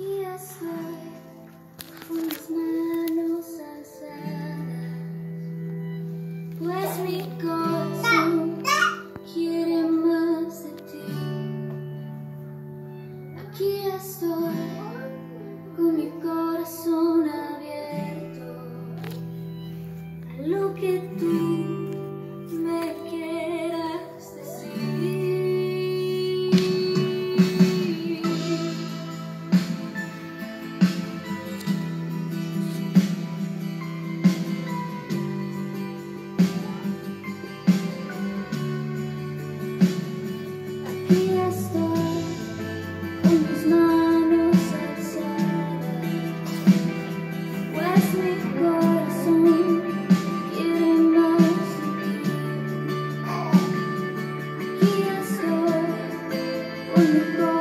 Yes, Lord. Con mi